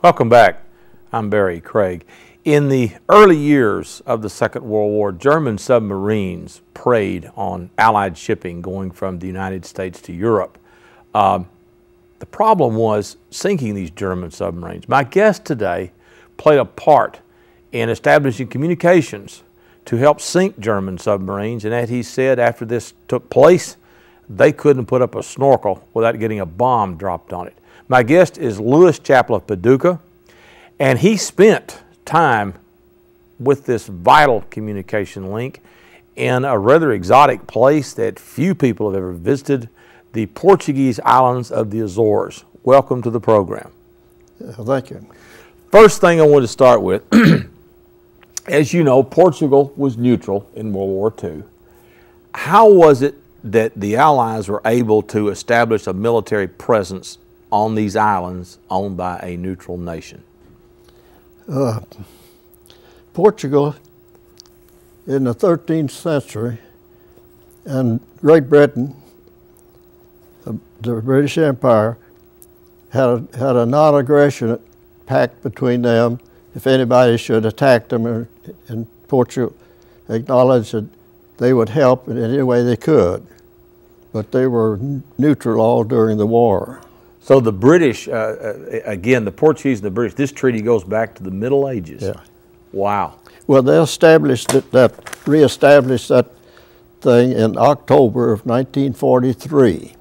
Welcome back. I'm Berry Craig. In the early years of the Second World War, German submarines preyed on Allied shipping going from the United States to Europe. Um, the problem was sinking these German submarines. My guest today played a part in establishing communications to help sink German submarines, and as he said after this took place, they couldn't put up a snorkel without getting a bomb dropped on it. My guest is Louis Chappell of Paducah, and he spent time with this vital communication link in a rather exotic place that few people have ever visited, the Portuguese islands of the Azores. Welcome to the program. thank you. First thing I want to start with, as you know, Portugal was neutral in World War II. How was it that the Allies were able to establish a military presence on these islands owned by a neutral nation? Uh, Portugal in the 13th century and Great Britain, uh, the British Empire, had a, had a non-aggression pact between them. If anybody should attack them, and Portugal acknowledged that they would help in any way they could, but they were neutral all during the war. So the British, uh, uh, again, the Portuguese and the British, this treaty goes back to the Middle Ages. Yeah. Wow. Well, they established that, that reestablished that thing in October of 1943.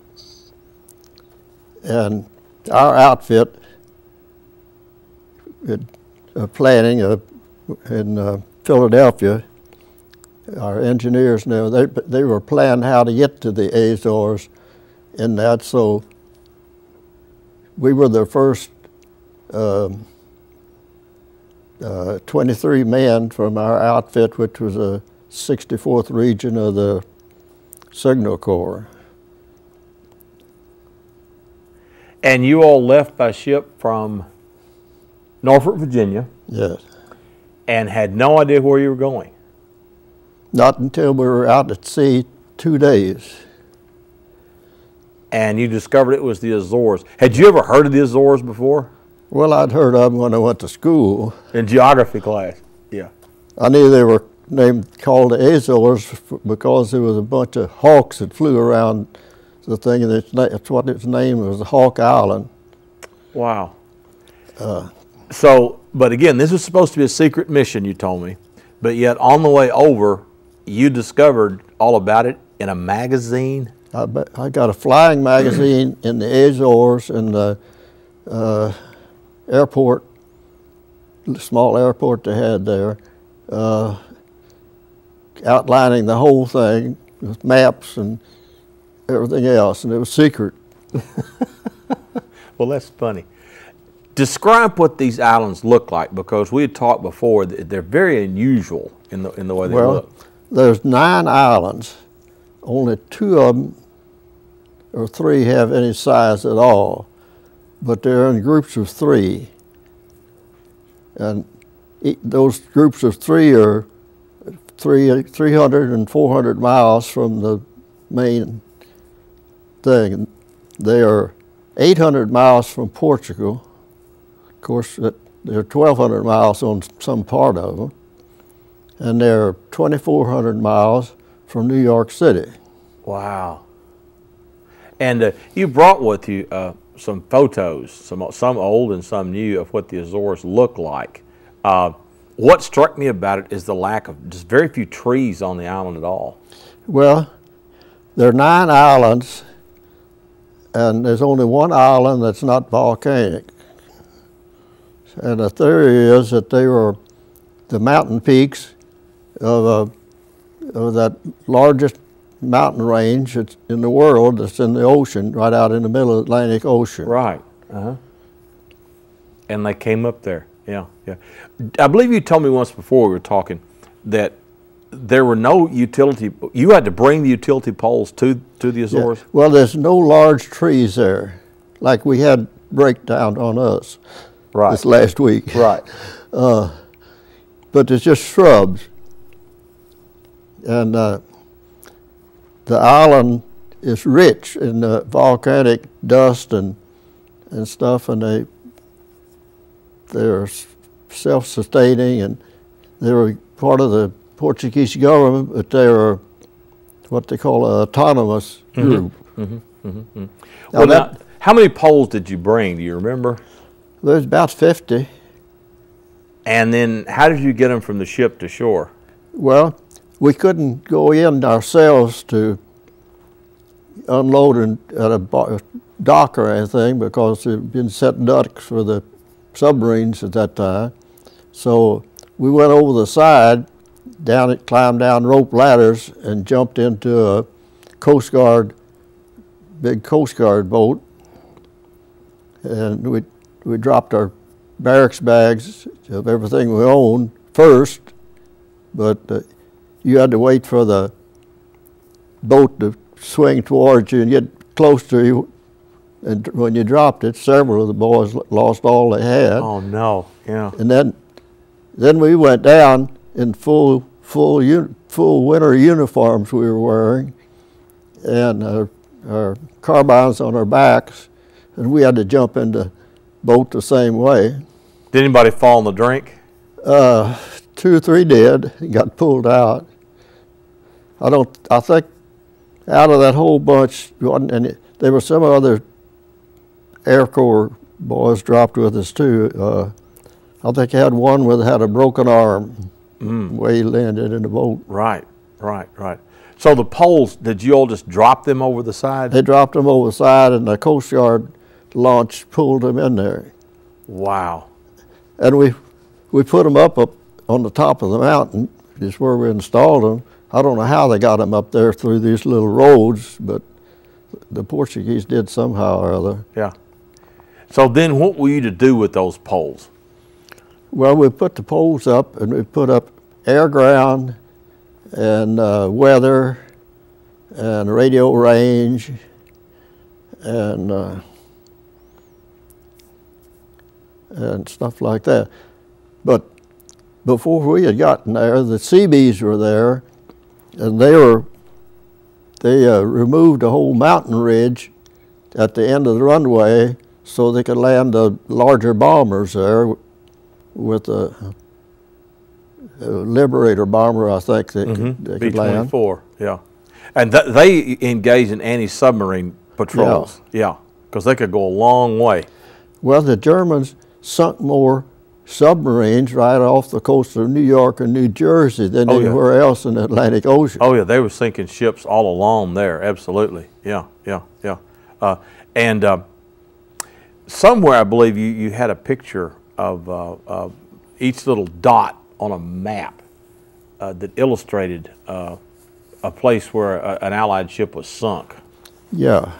And our outfit, it, uh, planning uh, in uh, Philadelphia, our engineers knew they, they were planning how to get to the Azores in that. So we were the first um, uh, 23 men from our outfit, which was a 64th region of the Signal Corps. And you all left by ship from Norfolk, Virginia. Yes. And had no idea where you were going. Not until we were out at sea two days and you discovered it was the Azores. Had you ever heard of the Azores before? Well, I'd heard of them when I went to school. In geography class, yeah. I knew they were named called the Azores because there was a bunch of hawks that flew around the thing, and it's, that's what its name was, Hawk Island. Wow. Uh, so, but again, this was supposed to be a secret mission, you told me, but yet on the way over, you discovered all about it in a magazine I, I got a flying magazine in the Azores in the uh, airport, small airport they had there, uh, outlining the whole thing with maps and everything else, and it was secret. well, that's funny. Describe what these islands look like because we had talked before. that They're very unusual in the in the way they well, look. There's nine islands only two of them or three have any size at all, but they're in groups of three. And those groups of three are three, 300 and 400 miles from the main thing. They are 800 miles from Portugal. Of course, they're 1,200 miles on some part of them. And they're 2,400 miles from New York City. Wow. And uh, you brought with you uh, some photos, some, some old and some new, of what the Azores look like. Uh, what struck me about it is the lack of just very few trees on the island at all. Well, there are nine islands, and there's only one island that's not volcanic. And the theory is that they were the mountain peaks of, uh, of that largest mountain range that's in the world that's in the ocean, right out in the middle of the Atlantic Ocean. Right. Uh-huh. And they came up there. Yeah, yeah. I believe you told me once before we were talking that there were no utility. You had to bring the utility poles to to the Azores. Yeah. Well, there's no large trees there, like we had breakdown on us. Right. This last week. Right. Uh, but there's just shrubs, and uh, the island is rich in uh, volcanic dust and and stuff, and they they're self-sustaining and they were part of the Portuguese government, but they were what they call an autonomous mm-hmm. group. Mm-hmm. Mm-hmm. Now Well, that- now, how many poles did you bring? Do you remember? There's about 50. And then how did you get them from the ship to shore? Well, we couldn't go in ourselves to unload in, at a dock or anything because there'd been set ducks for the submarines at that time. So we went over the side, down it, climbed down rope ladders, and jumped into a Coast Guard, big Coast Guard boat, and we we dropped our barracks bags of everything we owned first, but uh, you had to wait for the boat to swing towards you and get close to you. And when you dropped it, several of the boys lost all they had. Oh no, yeah. And then, then we went down in full, full, full winter uniforms we were wearing, and our, our carbines on our backs, and we had to jump in the boat the same way. Did anybody fall in the drink? Uh, two or three did, got pulled out. I don't. I think out of that whole bunch, wasn't any, there were some other Air Corps boys dropped with us too. Uh, I think I had one with had a broken arm. Where he landed in the boat. Right, right, right. So the poles, did you all just drop them over the side? They dropped them over the side, and the Coast Guard launch pulled them in there. Wow. And we we put them up, up on the top of the mountain, is where we installed them. I don't know how they got them up there through these little roads, but the Portuguese did somehow or other. Yeah. So then what were you to do with those poles? Well, we put the poles up, and we put up air ground, and uh, weather, and radio range, and uh, and stuff like that. But before we had gotten there, the Seabees were there, and they were they uh, removed a whole mountain ridge at the end of the runway so they could land the larger bombers there with a, a Liberator bomber, I think they could, they could land. B-24, yeah. And th- they engage in anti-submarine patrols. Yeah, because they could go a long way. Well, the Germans sunk more submarines right off the coast of New York and New Jersey than Oh, yeah. anywhere else in the Atlantic Ocean. Oh yeah, they were sinking ships all along there. Absolutely. Yeah, yeah, yeah. Uh, and uh, somewhere I believe you, you had a picture of uh, uh, each little dot on a map uh, that illustrated uh, a place where a, an Allied ship was sunk. Yeah.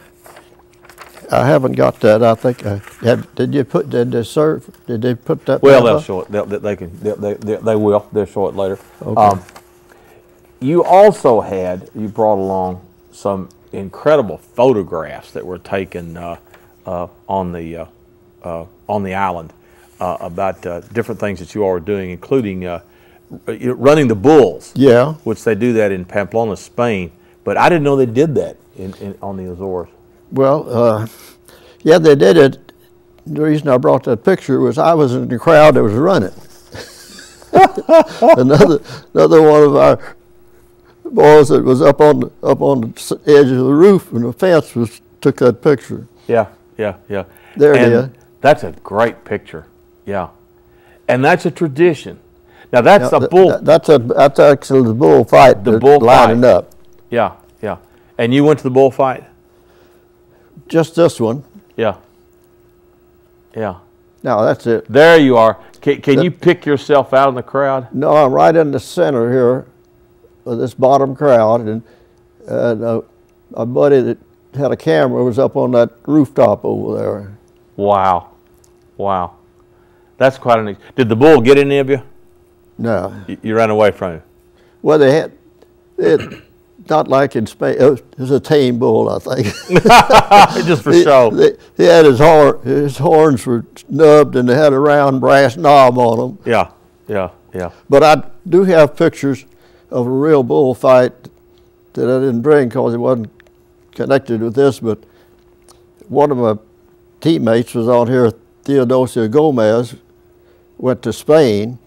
I haven't got that. I think I have, did you put did they serve did they put that Well, they'll it. They'll, they, they can. They, they, they, will. They'll show it later. Okay. Um, you also had you brought along some incredible photographs that were taken uh, uh, on the uh, uh, on the island uh, about uh, different things that you all were doing, including uh, r- you know, running the bulls, Yeah. which they do that in Pamplona, Spain. But I didn't know they did that in, in, on the Azores. Well, uh, yeah, they did it. The reason I brought that picture was I was in the crowd that was running. another another one of our boys that was up on the, up on the edge of the roof and the fence was took that picture. Yeah, yeah, yeah. There it and is. That's a great picture. Yeah, and that's a tradition. Now that's Now, a bull. th- that's a that's actually the bull fight. The bull lining up. yeah, yeah. And you went to the bullfight. Just this one. Yeah. Yeah. Now that's it. There you are. Can, can That- you pick yourself out in the crowd? No, I'm right in the center here of this bottom crowd, and, and uh, my buddy that had a camera was up on that rooftop over there. Wow. Wow. That's quite an. ex- Did the bull get any of you? No, You, you ran away from him. well they had it. Not like in Spain. It was, a tame bull, I think. Just for he, show. they- he had his horn. His horns were nubbed, and they had a round brass knob on them. yeah. Yeah. Yeah. But I do have pictures of a real bullfight that I didn't bring because it wasn't connected with this. But one of my teammates was on here, Theodosia Gomez, went to Spain,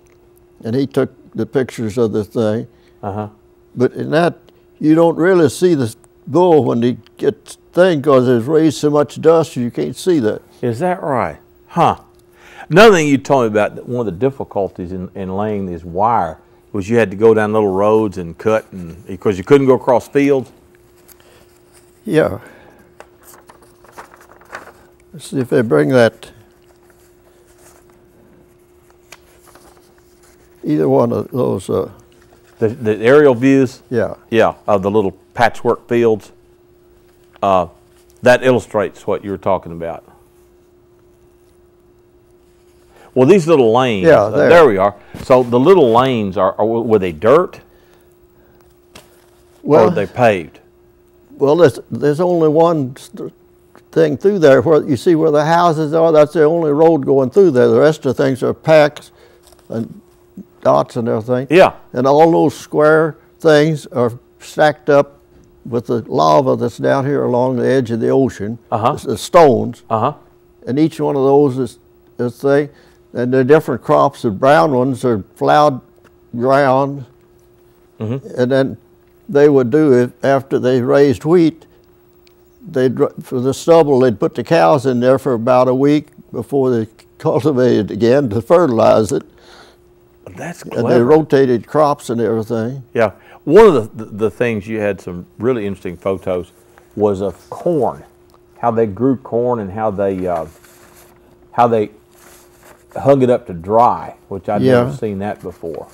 and he took the pictures of the thing. Uh huh. But in that, you don't really see the bull when he gets thing because it's raised so much dust you can't see that. Is that right? Huh. Another thing you told me about one of the difficulties in, in laying this wire was you had to go down little roads and cut and because you couldn't go across fields. Yeah. Let's see if they bring that. Either one of those, uh, The, the aerial views, yeah. yeah, of the little patchwork fields. Uh, that illustrates what you were talking about. Well, these little lanes. Yeah, uh, there. there we are. So the little lanes are, are were they dirt or Well, are they paved? well, there's, there's only one st- thing through there where you see where the houses are. That's the only road going through there. The rest of the things are packs and dots and everything. Yeah. And all those square things are stacked up with the lava that's down here along the edge of the ocean. Uh-huh. The stones. Uh huh. and each one of those is is thing, and they're different crops. The brown ones are plowed ground, Mm-hmm. and then they would do it after they raised wheat. They'd for the stubble they'd put the cows in there for about a week before they cultivated again to fertilize it, That's and they rotated crops and everything. Yeah. One of the, the, the things you had some really interesting photos was of corn, how they grew corn and how they uh, how they hung it up to dry, which I'd Yeah. never seen that before.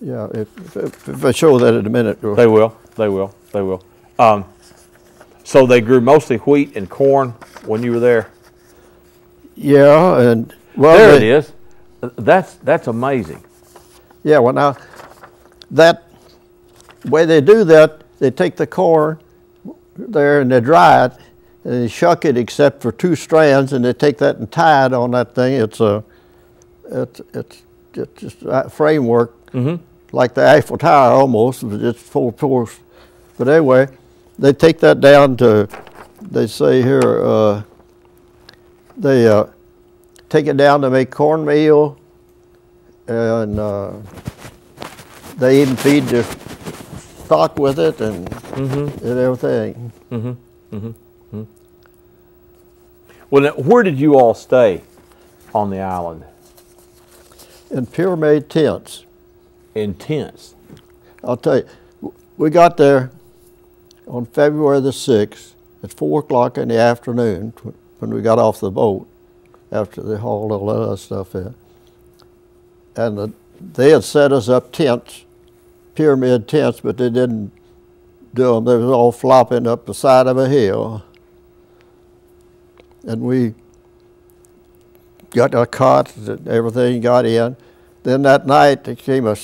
Yeah, if, if, if I show that in a minute. They will. They will. They will. Um, so they grew mostly wheat and corn when you were there. Yeah, and well, there they- it is. That's that's amazing. Yeah, well now, that way they do that, they take the corn there and they dry it, and they shuck it except for two strands, and they take that and tie it on that thing. It's a, it's it's, it's just a framework like the Eiffel Tower almost, but it's four posts. But anyway, they take that down to, they say here, uh, they uh, take it down to make cornmeal, and uh, they even feed the stock with it and, and everything. Mm -hmm. Mm -hmm. Well, now, where did you all stay on the island? In pyramid tents. In tents. I'll tell you, we got there on February the 6th at 4 o'clock in the afternoon when we got off the boat after they hauled all that stuff in. And the, they had set us up tents, pyramid tents, but they didn't do them. They was all flopping up the side of a hill. And we got our cots and everything got in. Then that night there came a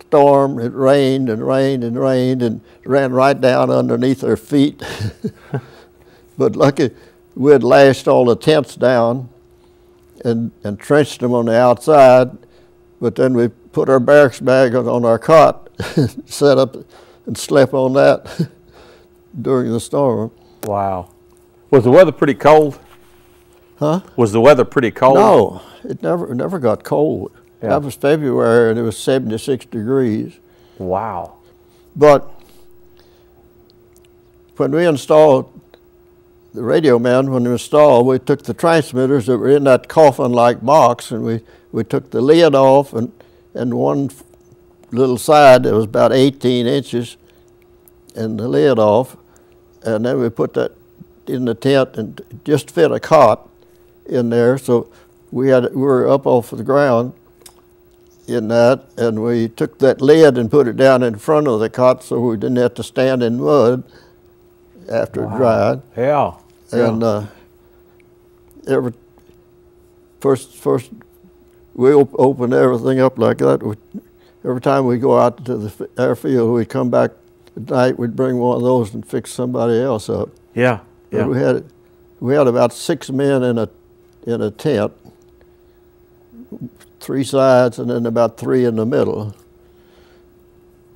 storm. It rained and rained and rained and ran right down underneath our feet. but lucky we had lashed all the tents down and, and trenched them on the outside. But then we put our barracks bag on- our cot, set up and slept on that during the storm. Wow. Was the weather pretty cold? Huh? Was the weather pretty cold? No, it never it never got cold. Yeah. That was February and it was 76 degrees. Wow. But when we installed the radio man, when we installed, we took the transmitters that were in that coffin-like box, and we, we took the lid off, and and one little side that was about 18 inches, and the lid off, and then we put that in the tent and just fit a cot in there. So we had we were up off the ground in that, and we took that lid and put it down in front of the cot so we didn't have to stand in mud after it dried. Yeah. And yeah. uh, every first first we op- open everything up like that. We, every time we go out to the f- airfield, we come back at night. We'd bring one of those and fix somebody else up. yeah. Yeah. We had we had about six men in a in a tent, three sides, and then about three in the middle.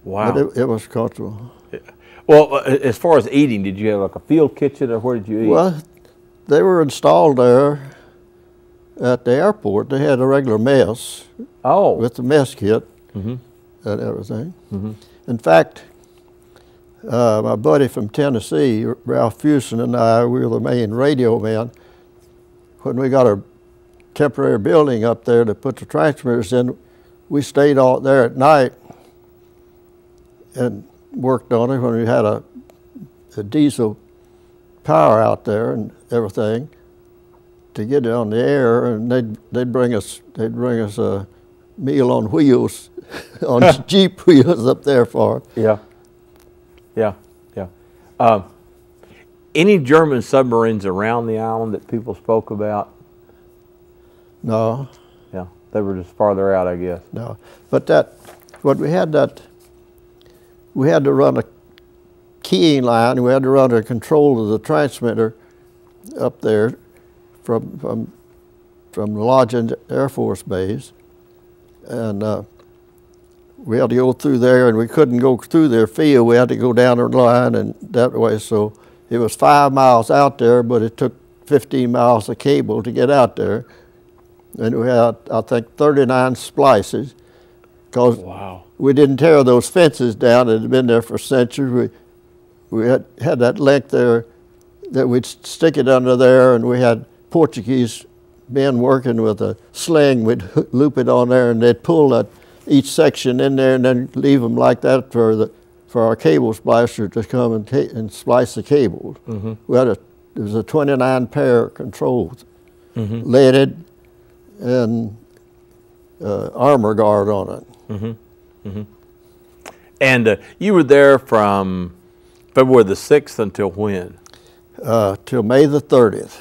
Wow. But it, it was comfortable. Well, uh, as far as eating, did you have like a field kitchen or where did you eat? Well, they were installed there at the airport, they had a regular mess Oh. with the mess kit Mhm. and everything. Mhm. In fact, uh, my buddy from Tennessee, Ralph Fuson, and I, we were the main radio men. When we got a temporary building up there to put the transmitters in, we stayed out there at night and worked on it when we had a, a diesel power out there and everything to get it on the air, and they'd they'd bring us they'd bring us a meal on wheels, on jeep wheels up there for. us. Yeah. Yeah. Yeah. Um, any German submarines around the island that people spoke about? No, Yeah. They were just farther out, I guess. no, but that what we had that we had to run a keying line. We had to run a control of the transmitter up there from from from Lajes Air Force Base, and uh, we had to go through there, and we couldn't go through their field. We had to go down the line and that way. So it was five miles out there, but it took 15 miles of cable to get out there, and we had I think 39 splices, because Wow. we didn't tear those fences down. It had been there for centuries. We, we had, had that length there that we'd stick it under there, and we had Portuguese men working with a sling. We'd loop it on there, and they'd pull that each section in there, and then leave them like that for the for our cable splicer to come and, and splice the cables. Mhm. We had a there was a 29 pair of controls, Mhm. leaded, and uh, armor guard on it. And uh, you were there from February the 6th until when? uh, till May the 30th.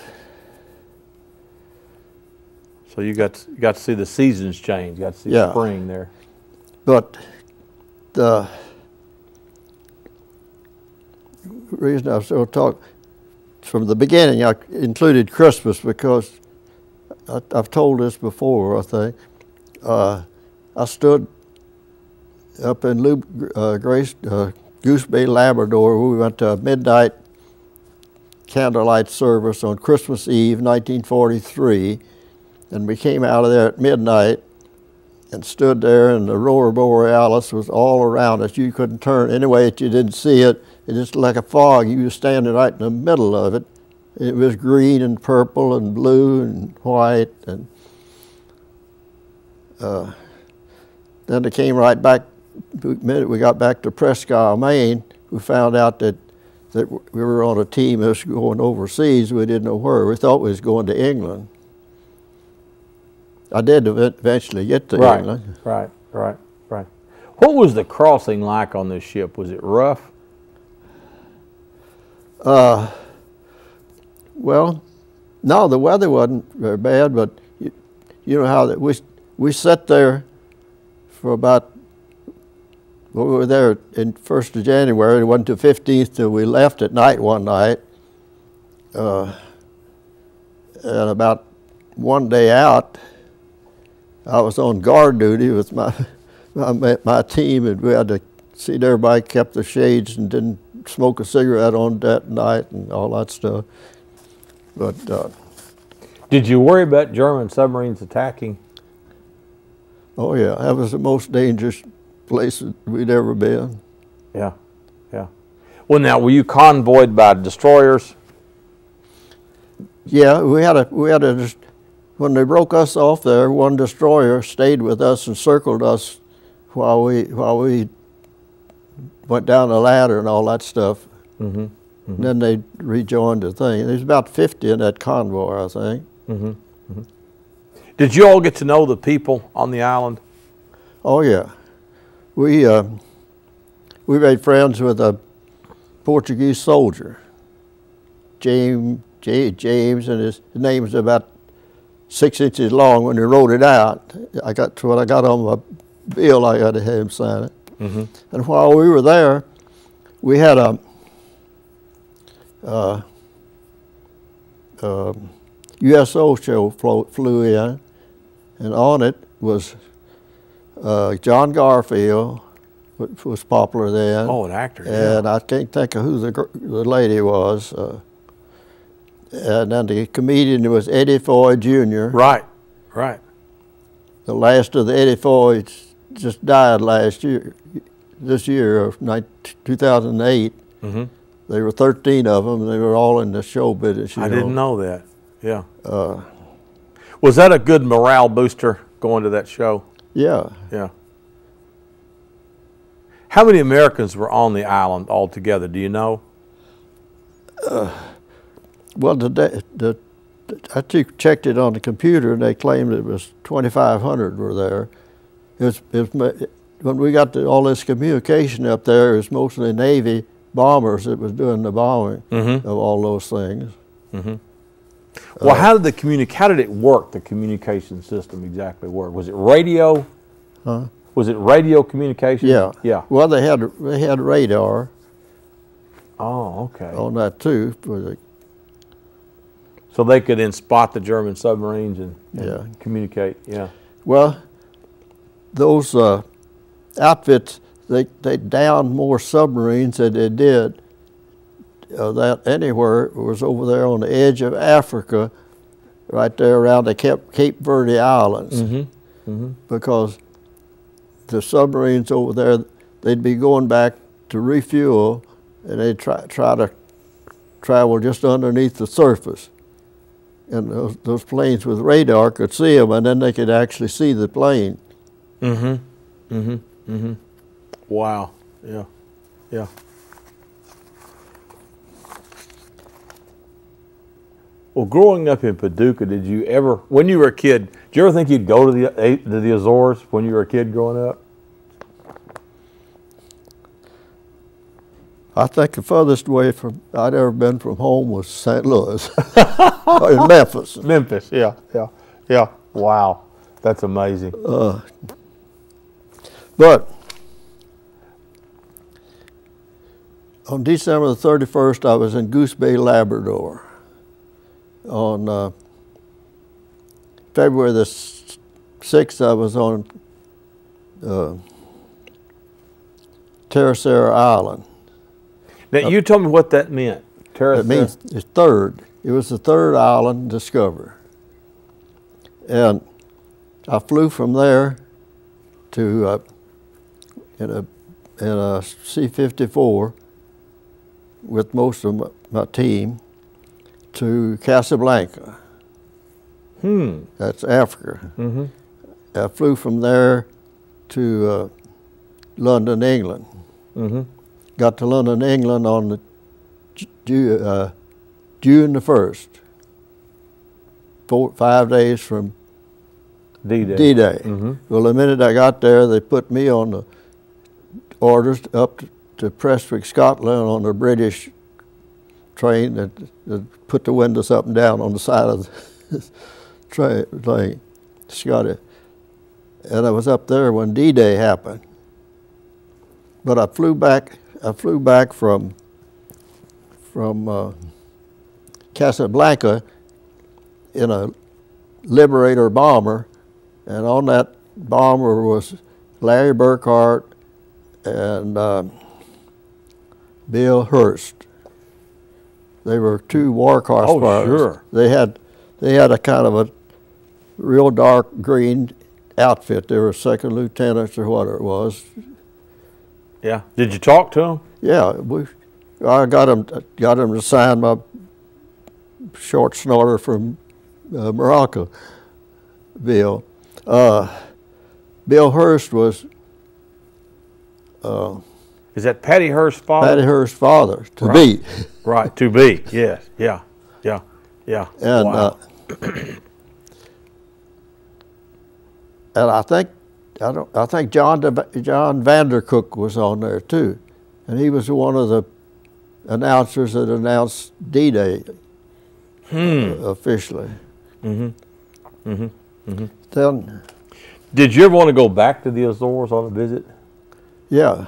So you got you got to see the seasons change. You got to see Yeah. spring there. But the reason I was talk from the beginning, I included Christmas because I, I've told this before, I think. Uh, I stood up in uh, Grace, uh, Goose Bay, Labrador. We went to a midnight candlelight service on Christmas Eve, 1943, and we came out of there at midnight and stood there, and the aurora borealis was all around us. You couldn't turn any way that you didn't see it. It just like a fog. You were standing right in the middle of it. It was green and purple and blue and white, and uh, then it came right back. The minute we got back to Presque Isle, Maine, we found out that that we were on a team that was going overseas. We didn't know where. We thought we was going to England. I did eventually get to right, England. right, right, right. What was the crossing like on this ship? Was it rough? Uh, well, no, the weather wasn't very bad, but you, you know how that we we sat there for about. Well, we were there in first of January. It wasn't till fifteenth till we left at night one night. Uh, and about one day out, I was on guard duty with my my, my team, and we had to see everybody kept their shades and didn't smoke a cigarette on that night and all that stuff. But uh, Did you worry about German submarines attacking? Oh yeah, that was the most dangerous place that we'd ever been. Yeah, yeah. Well, now were you convoyed by destroyers? Yeah, we had a we had a when they broke us off there, one destroyer stayed with us and circled us while we while we went down the ladder and all that stuff. Mm-hmm. And then they rejoined the thing. There's about 50 in that convoy, I think. Mm-hmm. Did you all get to know the people on the island? Oh yeah, we uh, we made friends with a Portuguese soldier, James J, James, and his, his name was about six inches long. When he wrote it out, I got what I got on my bill. I got to have him sign it. Mm-hmm. And while we were there, we had a uh, uh, USO show flew in, and on it was uh, John Garfield, which was popular then. Oh, an actor. yeah. And I can't think of who the, the lady was. Uh, and then the comedian was Eddie Foy Jr. Right, right. The last of the 84 just died last year, this year of 2008. Mm-hmm. There were 13 of them. They were all in the show business. I know. didn't know that. Yeah. Uh, Was that a good morale booster going to that show? Yeah. Yeah. How many Americans were on the island altogether? Do you know? Uh, well, the, the, I checked it on the computer, and they claimed it was 2,500 were there. It was, it was, when we got to all this communication up there, it was mostly Navy bombers that was doing the bombing mm-hmm. of all those things. Mm-hmm. Well, uh, how did the communi- How did it work? The communication system exactly work? Was it radio? Huh? Was it radio communication? Yeah. Yeah. Well, they had they had radar. Oh, okay. On that too, so they could then spot the German submarines and, and yeah. communicate. Yeah. Well, those uh, outfits they they downed more submarines than they did uh, that anywhere. Was over there on the edge of Africa, right there around the Cape, Cape Verde Islands, mm-hmm. Mm-hmm. because the submarines over there they'd be going back to refuel, and they'd try try to travel just underneath the surface and those, those, planes with radar could see them, and then they could actually see the plane. Mm-hmm. Mm-hmm. Mm-hmm. Wow. Yeah. Yeah. Well, growing up in Paducah, did you ever, when you were a kid, did you ever think you'd go to the eh, to the Azores when you were a kid growing up? I think the furthest away from I'd ever been from home was St. Louis, in Memphis. Memphis, yeah, yeah, yeah. Wow, that's amazing. Uh, but on December the 31st, I was in Goose Bay, Labrador. On uh, February the 6th, I was on uh, Terceira Island. Now, you told me what that meant. Terrace it means it's third. It was the third island discovered. And I flew from there to uh, in a in a C-54 with most of my, my, team to Casablanca. Hmm. That's Africa. Mm-hmm. I flew from there to uh, London, England. Mm-hmm got to London, England on the June, uh, June the 1st, four, five days from D-Day. D-Day. Mm-hmm. Well, the minute I got there, they put me on the orders up to, to Prestwick, Scotland on the British train that, that, put the windows up and down on the side of the train, like it. And I was up there when D-Day happened. But I flew back I flew back from from uh, Casablanca in a Liberator bomber, and on that bomber was Larry Burkhart and uh, Bill Hearst. They were two war correspondents. Oh, sure. They had they had a kind of a real dark green outfit. They were second lieutenants or whatever it was. Yeah. Did you talk to them? Yeah, we. I got him got him to sign my short snorter from uh, Morocco. Bill. Uh, Bill Hearst was. Uh, Is that Patty Hearst's father? Patty Hearst's father, to right. be. right, to be. Yes, yeah, yeah, yeah. And wow. uh, and I think I don't. I think John John Vandercook was on there too, and he was one of the announcers that announced D-Day hmm. officially. Mm-hmm. Mm-hmm. Mm-hmm. Then, did you ever want to go back to the Azores on a visit? Yeah.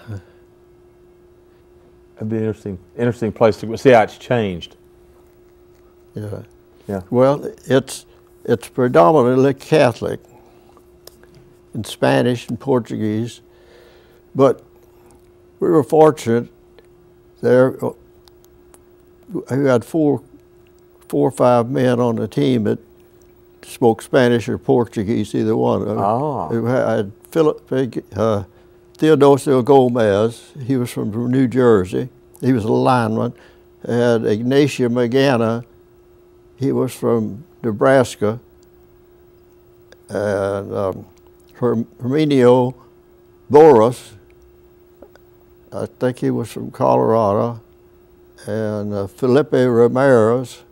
That'd be an interesting, interesting place to see how it's changed. Yeah. Yeah. Well, it's it's predominantly Catholic in Spanish and Portuguese. But we were fortunate there. Uh, we had four, four or five men on the team that spoke Spanish or Portuguese, either one. Oh. I had Philip, uh, Theodosio Gomez. He was from New Jersey. He was a lineman. Had Ignacio Magana. He was from Nebraska. And um, Herminio Boris. I think he was from Colorado. And uh, Felipe Ramirez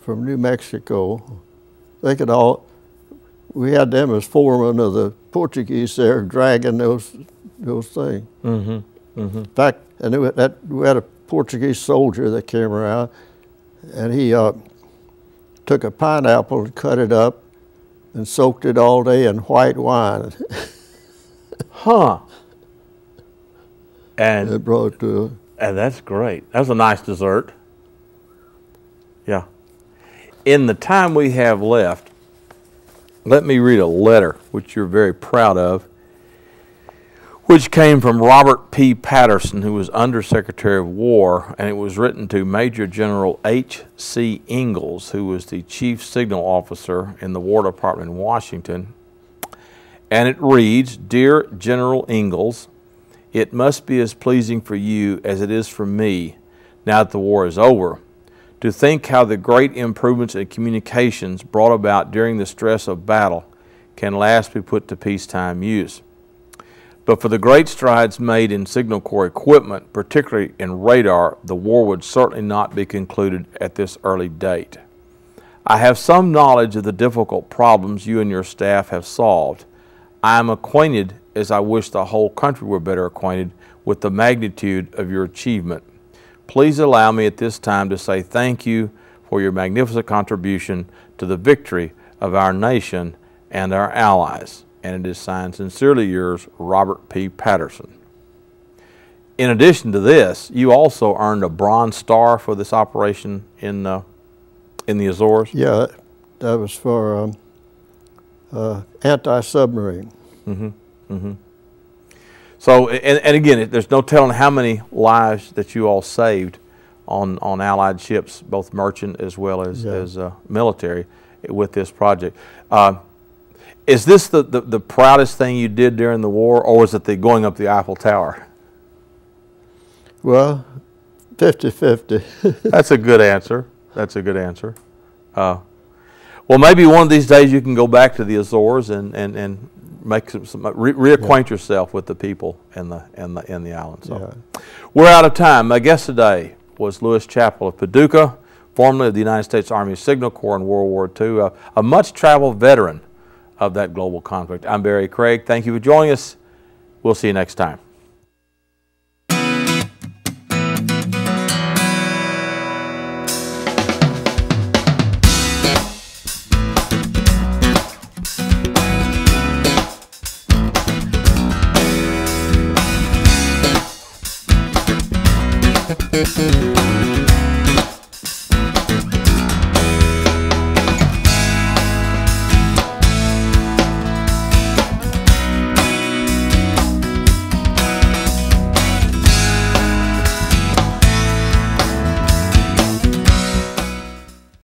from New Mexico. They could all, we had them as foremen of the Portuguese there dragging those those things. Mm-hmm. Mm-hmm. In fact, and it, that, we had a Portuguese soldier that came around, and he uh, took a pineapple and cut it up and soaked it all day in white wine. huh. And it brought it to. And that's great. That was a nice dessert. Yeah. In the time we have left, let me read a letter which you're very proud of, which came from Robert P. Patterson, who was Undersecretary of War, and it was written to Major General H.C. Ingles, who was the Chief Signal Officer in the War Department in Washington. And it reads Dear General Ingles, it must be as pleasing for you as it is for me, now that the war is over, to think how the great improvements in communications brought about during the stress of battle can last be put to peacetime use. But for the great strides made in Signal Corps equipment, particularly in radar, the war would certainly not be concluded at this early date. I have some knowledge of the difficult problems you and your staff have solved. I am acquainted, as I wish the whole country were better acquainted, with the magnitude of your achievement. Please allow me at this time to say thank you for your magnificent contribution to the victory of our nation and our allies. And it is signed sincerely yours, Robert P. Patterson. In addition to this, you also earned a Bronze Star for this operation in, uh, in the Azores? Yeah, that was for um, uh, anti-submarine. Mm-hmm. Mm-hmm. So, and, and again, there's no telling how many lives that you all saved on, on Allied ships, both merchant as well as, yeah. as uh, military, with this project. Uh, is this the, the, the, proudest thing you did during the war, or was it the going up the Eiffel Tower? Well, 50 50. That's a good answer. That's a good answer. Uh, well, maybe one of these days you can go back to the Azores and, and, and make some, some re reacquaint yeah. yourself with the people in the in the in the island. So yeah. we're out of time. My guest today was Louis Chappell of Paducah, formerly of the United States Army Signal Corps in World War II, a, a much traveled veteran of that global conflict. I'm Berry Craig. Thank you for joining us. We'll see you next time.